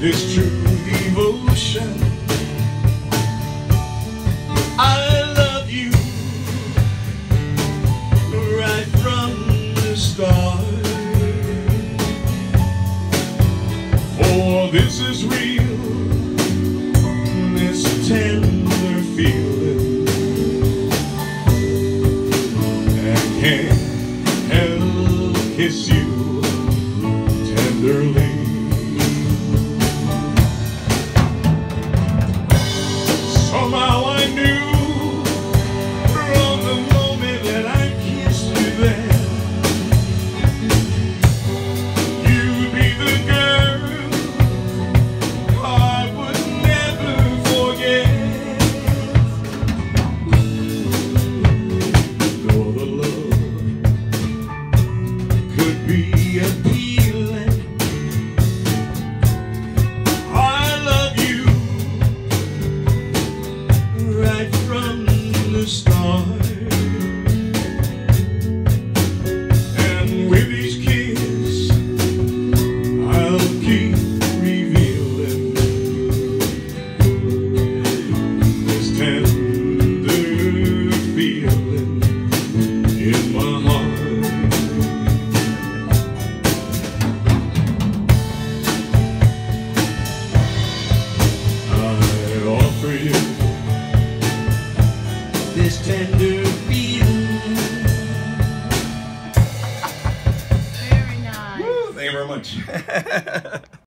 this true devotion. I love you right from the start. For this is real, this tender feeling. And can't help kiss you tenderly. be a this tender feeling. Very nice. Woo, thank you very much.